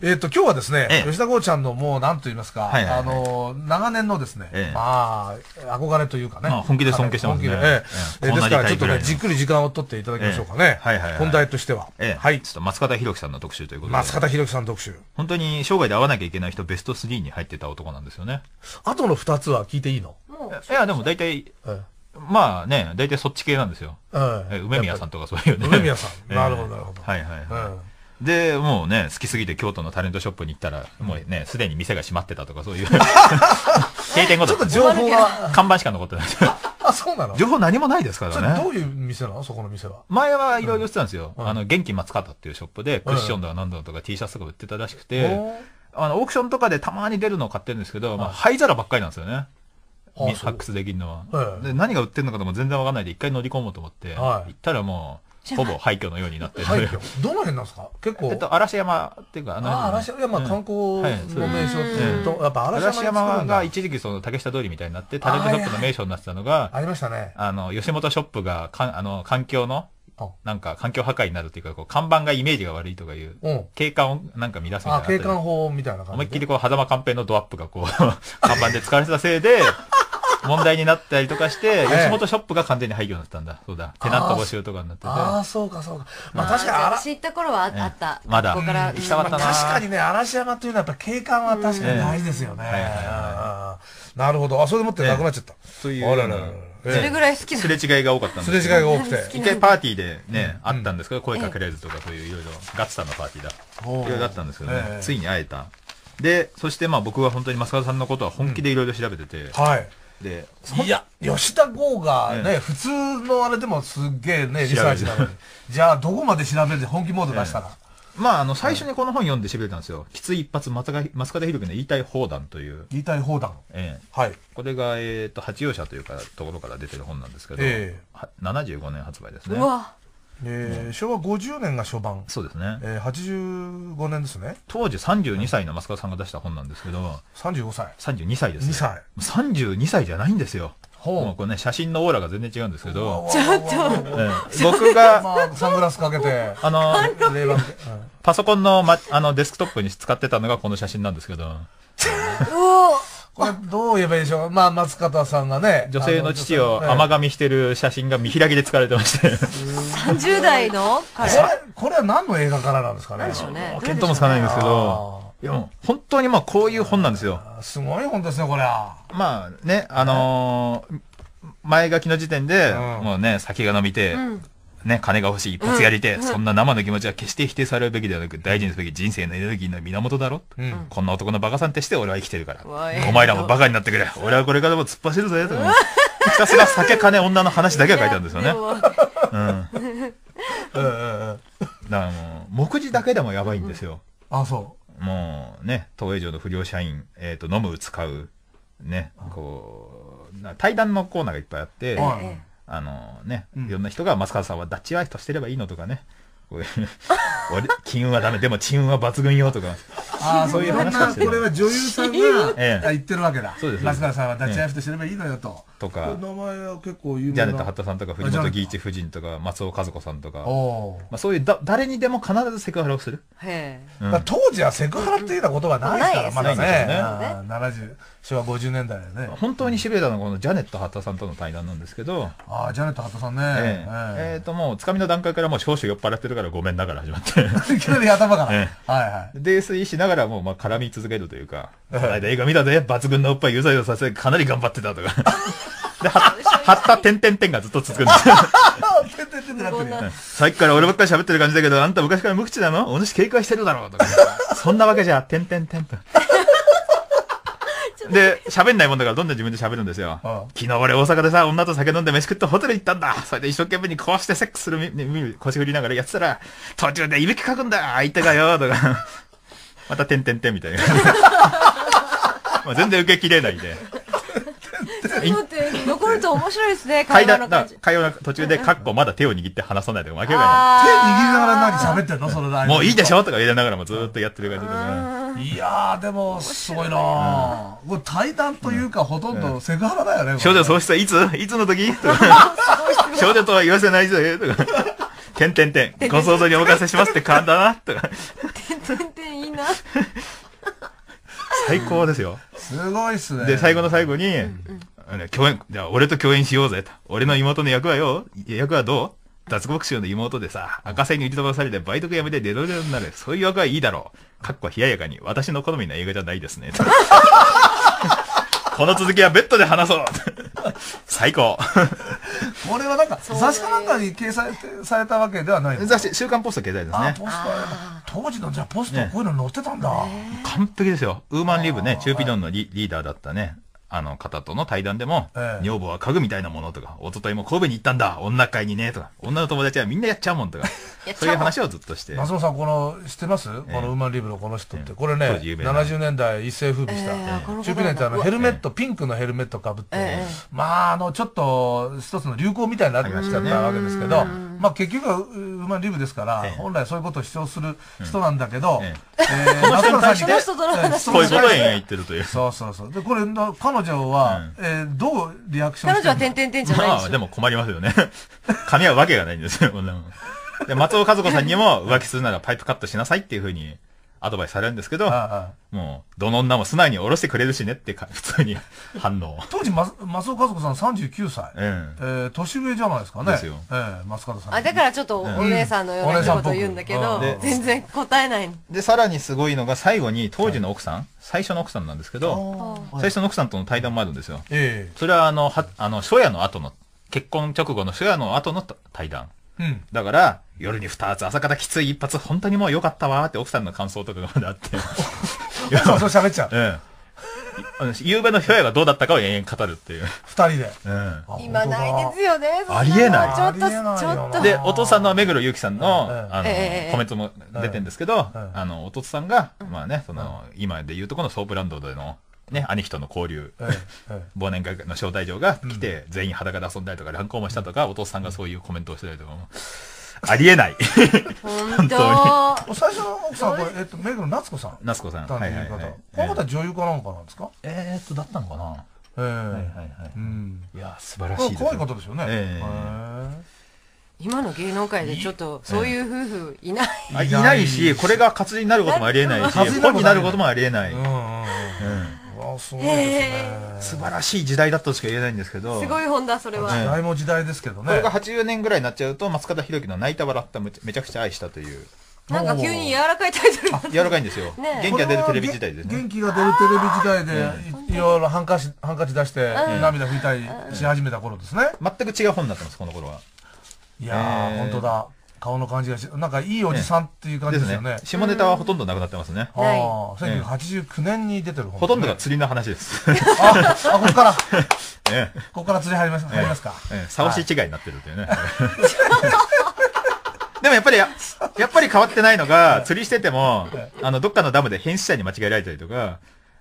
えっと、今日はですね、ええ吉田剛ちゃんのもう、なんと言いますか、はいはいはいあの、長年のですね、ええまあ、憧れというかね。まあ本気で尊敬してますね本気でえええええですから、ちょっとね、じっくり時間を取っていただきましょうかね。ええはいはいはい本題としては。ええ、はいちょっ。と松方弘樹さんの特集ということで。松方弘樹さん特集。本当に生涯で会わなきゃいけない人ベスト3に入ってた男なんですよね。あとの二つは聞いていいの？いや、でも大体、えまあね、大体そっち系なんですよ。えええ梅宮さんとかそういうね。梅宮さん ええなるほどなるほどはいはいはい。うんで、もうね、好きすぎて京都のタレントショップに行ったら、もうね、すでに店が閉まってたとかそういう。閉店後ちょっと情報が、看板しか残ってない。あ、そうなの？情報何もないですかそらね。れどういう店なの？そこの店は。前はいろいろ言ってたんですよ。うんあの、元気松方っていうショップで、クッションだなんだとか T シャツとか売ってたらしくて、あの、オークションとかでたまに出るのを買ってるんですけど、まあ、はい灰皿ばっかりなんですよね。発掘できるのは、ええで。何が売ってるのかとも全然わかんないで、一回乗り込もうと思って、はい行ったらもう、ほぼ廃墟のようになってる。廃墟？どの辺なんですか？結構。えっと、嵐山っていうか、あのああ、嵐山、観光はいの名所っていうと、やっぱ嵐嵐山が一時期その竹下通りみたいになって、タレントショップの名所になってたのが、ありましたね。あの、吉本ショップが、かんあの、環境のあ、なんか環境破壊になるっていうか、こう、看板がイメージが悪いとかいう、うん。景観をなんか乱すみたいな景観法みたいな感じで。思いっきりこう、狭間寛平のドアップがこう、看板で使われてたせいで、問題になったりとかして、ええ吉本ショップが完全に廃墟になってたんだ。そうだ。テナント募集とかになってて。ああ、そうかそうか。まあ確かにあら、私行った頃はあった。まだここからうん行きたかったなまあ確かにね、嵐山というのはやっぱ景観は確かに大事ですよね。うんはいはいはいあーなるほど。あ、それでもってなくなっちゃった。そういうあらららら。それぐらい好きなすれ違いが多かったんすですれ違いが多くて。一回パーティーでね、あったんですけど、声かけられずとかそういういろいろ、ガッツさんのパーティーだ。いろいろあったんですけどねえ、えついに会えた。で、そしてまあ僕は本当に増田さんのことは本気でいろいろ調べてて、はい。で、いや、吉田剛がね、え普通のあれでもすっげえね、リサーチなのに。じゃあ、どこまで調べて本気モード出したら？まああの、最初にこの本読んで調べたんですよ。きつい一発、松方増方弘樹の言いたい放談という、言いたい放談。ええはい。これが、えっ、と、八葉社というか、ところから出てる本なんですけど、ええは75年発売ですねう。わ。えー昭和50年が初版。そうですね。えー、85年ですね。当時32歳の増田さんが出した本なんですけど、35歳。32歳です、ね。2歳。32歳じゃないんですよ。ほうもうこれね、写真のオーラが全然違うんですけど、ちょっええ僕が、まあ、サングラスかけて、あの。パソコンの、ま、あの、デスクトップに使ってたのがこの写真なんですけど、おお。これ、どう言えばいいでしょう？まあ、松方さんがね。女性の父を甘噛みしてる写真が見開きで使われてまして、30代のこ彼。れ、これは何の映画からなんですかね？なんでしょうね。見当もつかないんですけど、いや本当にまあこういう本なんですよ。すごい本ですね、これは。まあね、あのー前書きの時点で、うんもうね、酒が飲みて、うん。ね、金が欲しい、一発やりて、そんな生の気持ちは決して否定されるべきではなく、大事にすべき人生のエネルギーの源だろ。うん。こんな男のバカさんってして俺は生きてるから。お前らもバカになってくれ。俺はこれからも突っ走るぜ。とかひたすら酒、金、女の話だけが書いてあるんですよね。う。ん。だかうん。うん。うん。らもう、目次だけでもやばいんですよ。あ、そもうね、東映城の不良社員、えっ、と、飲む、使う、ね、こう、な対談のコーナーがいっぱいあって、はい。えあのね、うんいろんな人が、松川さんはダッチワイフとしてればいいのとかね、こういう 俺、金運はダメ、でも金運は抜群よとか、う。ああ、そういう話しこれは女優さんが言ってるわけだ。そうです松川さんはダッチワイフとすればいいのよと。とか名前は結構有名な。ジャネット・ハッタさんとか、藤本義一夫人とか、松尾和子さんとか、まあ、そういうだ、誰にでも必ずセクハラをする。へうん当時はセクハラっていうような言葉ないから、うんまだないですね。よねうん70、昭和50年代だよね。本当にしびれたのはこのジャネット・ハッタさんとの対談なんですけど、ああ、ジャネット・ハットさんね。えええーと、もう、つかみの段階からもう少々酔っ払ってるからごめんながら始まって。えいきなり頭から。えはいはい。泥酔しながらもう、まあ、絡み続けるというか、この間映画見たで、抜群のおっぱいユザユザさせてかなり頑張ってたとか。で、は、はった点々点がずっと続くんですよ。あてんてんてんってなってるさっきから俺ばっかり喋ってる感じだけど、あんた昔から無口なのお主警戒してるだろうとか。そんなわけじゃ、点々点と。で、喋んないもんだからどんどん自分で喋るんですよ。ああ昨日俺大阪でさ、女と酒飲んで飯食ってホテル行ったんだ。それで一生懸命にこうしてセックスするみ、みみ腰振りながらやってたら、途中でいびきかくんだ相手がよとか。また点々点みたいな。まあ全然受けきれないで。え。だって、残ると面白いですね、会話の感じ。会話の途中で、カッコまだ手を握って話さないとか、負けが手握りあながら何喋ってんのそれない。もういいでしょとか言いながらもずーっとやってる感じでね。いやー、でも、すごいなーこれ対談というか、ほとんどセクハラだよね。少女喪失はいつ？いつの時？とか少女とは言わせないぜとか。てんてんてん。ご想像にお任せしますって勘だなとか。ー。てんてんいいな。最高ですよ。すごいっすね。で、最後の最後に、共演、じゃあ俺と共演しようぜと。俺の妹の役はよ、役はどう？脱獄囚の妹でさ、赤線に売り飛ばされてバイトが辞めてデロデロになる。そういう役はいいだろう。かっこ冷ややかに。私の好みの映画じゃないですね。と この続きはベッドで話そう。最高。これはなんか、雑誌かなんかに掲載されたわけではない雑誌、週刊ポスト経済ですあ、ね。ポスト、当時のじゃあポストこういうの載ってたんだ。完璧ですよ。ウーマンリブね、チューピドンのリリーダーだったね、あの方との対談でも、ええ。女房は家具みたいなものとか、一昨日も神戸に行ったんだ、女会にね、とか、女の友達はみんなやっちゃうもんとか、そういう話をずっとして。松本さん、この、知ってます？このウーマンリブのこの人って。これね、当時有名な。70年代一世風靡した。えーこの方チューピネってあの、ヘルメット、ピンクのヘルメットかぶってええ、まあ、あの、ちょっと、一つの流行みたいになってきちゃったわけですけど、まあ結局はウーマンリブですからええ、本来そういうことを主張する人なんだけど、ええ。ー松本さんにその人との話えーこういうことを言ってるという。そうそうそう。で、これ、な彼女は、うん。えーどうリアクション彼してる女は点々点じゃないまあ、でも困りますよね。噛み合うわけがないんですよ、こんなもん。で、松尾和子さんにも浮気するならパイプカットしなさいっていうふうにアドバイスされるんですけど、ああもう、どの女も素直に下ろしてくれるしねってか、普通に反応。当時、ま、松尾和子さん39歳。うんえー年上じゃないですかね。ですよえー、松方さん。あ、だからちょっとお姉さんのような一言を言うんだけど全然答えないの。で、さらにすごいのが最後に当時の奥さん、最初の奥さんなんですけど、最初の奥さんとの対談もあるんですよ。えそれはあの、は、あの、初夜の後の、結婚直後の初夜の後の対談。えうん。だから、夜に二つ、朝からきつい一発、本当にもう良かったわーって奥さんの感想とかがまだあって。いやそう、そう喋っちゃう。うん。あの夕べの初夜がどうだったかを延々語るっていう。二人で。うん。あ今ないですよね。ありえないちょっと、ありえないよちょっと。で、お父さんの目黒祐樹さんの、うんあの、ええコメントも出てるんですけど、うんあの、お父さんが、まあね、その、今で言うとこのソープランドでの、ね、兄貴との交流、忘年会の招待状が来て、全員裸で遊んだりとか、乱交もしたとか、お父さんがそういうコメントをしてたりとかも、ありえない。本当。え最初の奥さんはこれ、えっと、目黒夏子さん。夏子さん。だっていう方。はいはいはい。この方女優かなんかなんですか？えーっと、だったのかなええはいはいはい。うん。いや、素晴らしい。怖いことですよね。ええへ今の芸能界でちょっと、そういう夫婦いない。あいないし、これが活字になることもありえないし、活字になること本になることもありえない。すごいですね。素晴らしい時代だったとしか言えないんですけど、すごい本だ、それは。え時代も時代ですけどね。これが80年ぐらいになっちゃうと、松方弘樹の泣いた笑っためちゃくちゃ愛したという、なんか急に柔らかいタイトルが。柔らかいんですよ。元気が出るテレビ時代ですね。元気が出るテレビ時代で、いいろいろハンカチ、ハンカチ出して、涙拭いたりし始めた頃ですね。全く違う本になってます、この頃は。いやー、えー本当だ。顔の感じがし、なんかいいおじさんっていう感じですよね。下ネタはほとんどなくなってますね。ああ、1989年に出てる。ほとんどが釣りの話です。あ、あ、ここから、こ ええこから釣り入ります、入りますか。ええ、サオシ違いになってるというね。でもやっぱり、ややっぱり変わってないのが、釣りしてても、あの、どっかのダムで変死者に間違えられたりとか、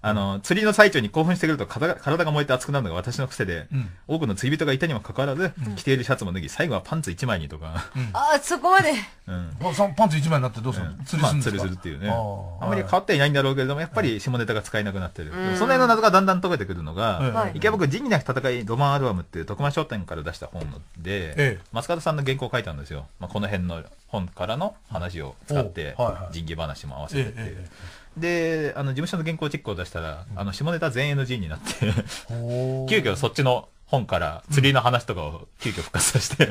あの、釣りの最中に興奮してくると体が体が燃えて熱くなるのが私の癖で、うん。多くの釣り人がいたにもかかわらず、着ているシャツも脱ぎ、最後はパンツ1枚にとか、あ、そこまで。うん。パンパンツ一枚になってどうするの？釣りまあ、するんですか？釣りするっていうね。あんまり変わってはいないんだろうけれども、やっぱり下ネタが使えなくなってる。その辺の謎がだんだん解けてくるのが、はい。池袋仁義なき戦いロマンアルバムっていう徳間商店から出した本で、ええ。松方さんの原稿を書いたんですよ。まあ、この辺の本からの話を使っておはいはい、仁義話も合わせえてっていう。ええで、あの、事務所の原稿チェックを出したら、あの、下ネタ全 NG になって、急遽そっちの本から釣りの話とかを急遽復活させて。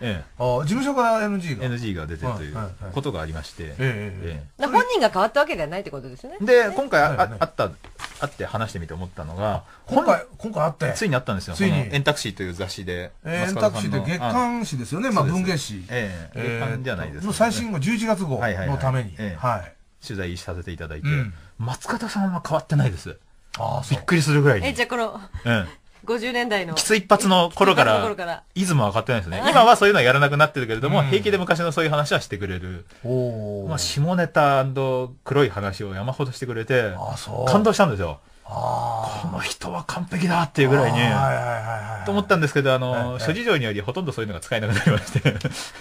えあ事務所から NG え、が？NG が出てるということがありまして、えええ本人が変わったわけではないってことですよね？え。で、今回あ、はいはいああった、あって話してみて思ったのが、今回、今回あって。ついにあったんですよ。ついにエンタクシーという雑誌で。えー、エンタクシーで月あ刊誌ですよね。まあ文芸誌。ええ月刊じゃないです、の最新号11月号はいはいはいのために。ええはい。取材させていただいて、うん松方さんは変わってないです。あ。びっくりするぐらいに。え、じゃあこの、うん。50年代の。きつ一発の頃かきつ一発のら頃から、イズムは分かってないですね。今はそういうのはやらなくなってるけれども、うん平気で昔のそういう話はしてくれる。まあ、下ネタ黒い話を山ほどしてくれて、あそう感動したんですよ。あこの人は完璧だっていうあ。ぐらいに。はいはいはいはい。と思ったんですけど、あの、はいはい諸事情によりほとんどそういうのが使えなくなりまして。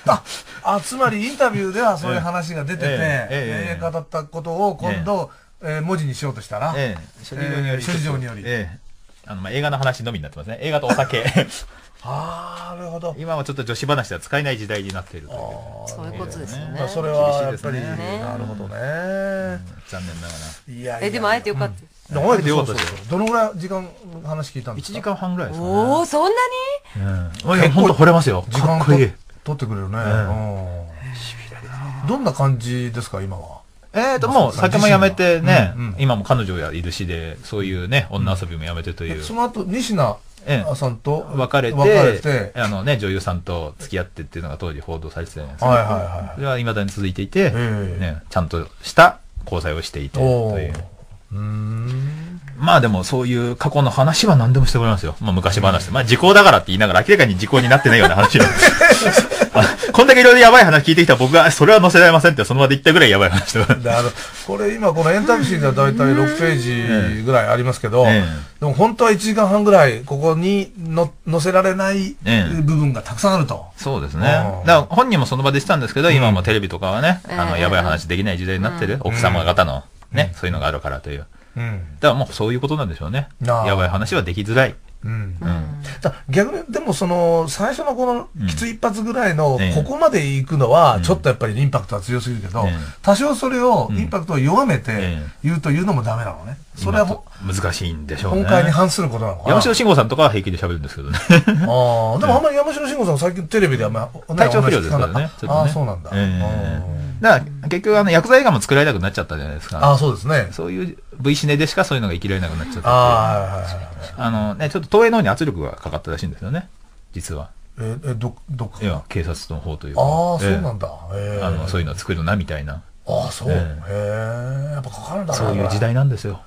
あ、あ、つまりインタビューではそういう話が出てて、えええええええー語ったことを今度、えー文字にしようとしたら、ええ、諸事情により。ええ諸事情によりええ。あの、まあ、映画の話のみになってますね。映画とお酒。ああ、なるほど。今はちょっと女子話では使えない時代になっているという。そういうことですよねまあ。それはやっぱり、厳しいですねなるほどね。残念ながら。いやいやえ、でも会えてよかった。うん。会えてよかった会えてよかったですよどのぐらい時間話聞いたんで1すか？時間半ぐらいですかね。おー、そんなに？うん。いや、ほんと惚れますよ。時間かっこいい。取ってくれるね。んうんどんな感じですか、今は？えーと、もう酒もやめてね今も彼女がいるしで、そういうね、女遊びもやめてという。その後、西名ええさんと別れて、別れてあのね、女優さんと付き合ってっていうのが当時報道されてたじゃないですか。はいはいはいそれは未だに続いていて、えね、ちゃんとした交際をしていて、という。うーん。まあでもそういう過去の話は何でもしてくれますよ。まあ昔話で。まあ時効だからって言いながら明らかに時効になってないような話を。ま あこんだけいろいろやばい話聞いてきた僕が、それは載せられませんってその場で言ったぐらいやばい話とか。であのこれ今このエンタメシーンでは大体6ページぐらいありますけど、えでも本当は1時間半ぐらいここにの載せられないええ部分がたくさんあると。そうですね。だから本人もその場でしたんですけど、今もテレビとかはね、あの、ええやばい話できない時代になってる、奥様方のね、そういうのがあるからという。うん。だからもうそういうことなんでしょうね。やばい話はできづらい。うん。うん。だ逆に、でもその、最初のこの、きつい一発ぐらいのええ、ここまで行くのは、ちょっとやっぱりインパクトは強すぎるけどええ、多少それを、んインパクトを弱めてええ言うというのもダメなのね。それはほ難しいんでしょうね。本会に反することなのかな。山城慎吾さんとかは平気で喋るんですけどね。ああ、でもあんまり山城慎吾さん最近テレビではあんま、ね体調不良ですからね。ああ、そうなんだ。だから結局あの、薬剤映画も作られなくなっちゃったじゃないですか。ああ、そうですね。そういう V シネでしかそういうのが生きられなくなっちゃったああ、のね、ちょっと東映の方に圧力がかかったらしいんですよね。実は。え、え、ど、どっかいや、警察の方というか。ああ、そうええなんだ。ええあの、そういうのを作るな、みたいな。ああ、そう。えへえ、やっぱかかるんだなそういう時。代なんですよ。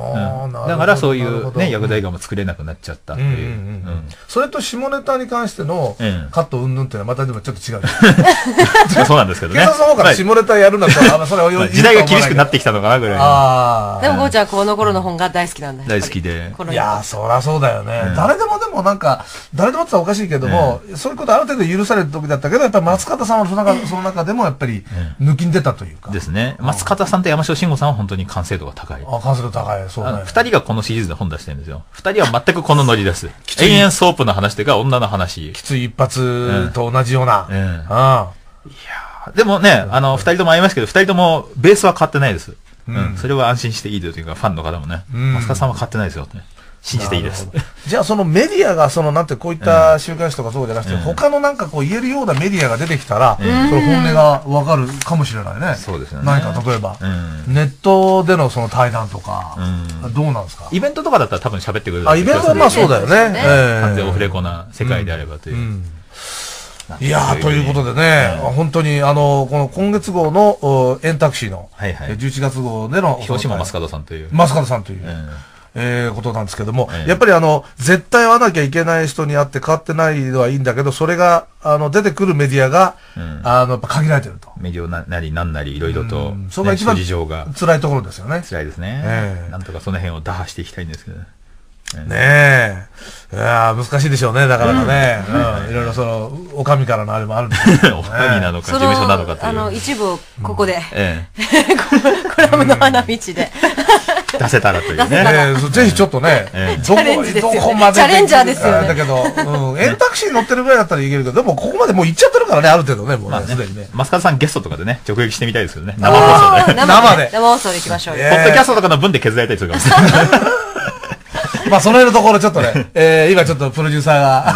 あうんだからそういうね、薬剤映画も作れなくなっちゃったっていう。うんうんうんうんそれと下ネタに関してのええカット云々っていうのはまたでもちょっと違う。う んそうなんですけどね。警察の方から下ネタやるんだったら、あそれはまあ時代が厳しくなってきたのかな、ぐらい。でも、ゴーちゃんはこの頃の本が大好きなんだ。大好きで。いやー、そりゃそうだよね。うん誰でもでもなんか、誰でもって言ったらおかしいけども、そういうことある程度許される時だったけど、やっぱり松方さんはその中その中でもやっぱり抜きん出たというか。ですね。松方さんと山城新伍さんは本当に完成度が高い。あ、完成度が高い。そうね。二人がこのシリーズで本出してるんですよ。二人は全くこのノリです。延々ソープの話というか女の話。きつい一発と同じような。うんあでもね、あの、二人とも会いますけど、二人ともベースは変わってないです。ううんん。それは安心していいというか、ファンの方もね。うん松方さんは変わってないですよ。信じていいです。じゃあそのメディアがそのなんてこういった週刊誌とかそうじゃなくて、うん。他のなんかこう言えるようなメディアが出てきたら、うん。その本音がわかるかもしれないね。そうですよね。何か例えば、うん。ネットでのその対談とか、うん。どうなんですか？イベントとかだったら多分喋ってくれるあ、イベントはまあそうだよね。ね。ええ。完全オフレコな世界であればという。う。ん。いやーということでね、本当に、あの、この今月号のおエンタクシーの、はいはい。え11月号での、表紙も増門さんという。マスカドさんという、うんえーことなんですけども、ええやっぱりあの、絶対会わなきゃいけない人に会って変わってないのはいいんだけど、それが、あの、出てくるメディアが、うんあの、やっぱ限られてると。メディアななりなんなりいろいろと、うんねそれが一番諸事情が辛いところですよね。辛いですね、ええなんとかその辺を打破していきたいんですけど。ねえ。いやー難しいでしょうね、だからね。うん。いろいろその、お上からのあれもあるんですけど、おね。かなのか、事務所なのかという。あの、一部をここで、えコラムの花道で。え、出せたらというね。ええぜひちょっとね、ええどこどこまでチャレンジャーですよねあだけど、うん、エンタクシーに乗ってるぐらいだったらいけるけど、でもここまでもう行っちゃってるからね、ある程度ね、もうね、まあねすでにね。、マスカドさんゲストとかでね、直撃してみたいですけどね。生放送で。生で生放送で行きましょうよ。えポッドキャストとかの分で削られたりするかもしれない。まあ、その辺のところちょっとね、えー、今ちょっとプロデューサーが、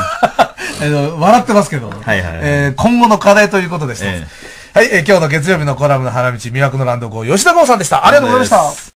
えー笑ってますけど、はいはいはいえー今後の課題ということでした。えはい、えー今日の月曜日のコラムの花道、魅惑のランド号、吉田剛さんでした。ありがとうございました。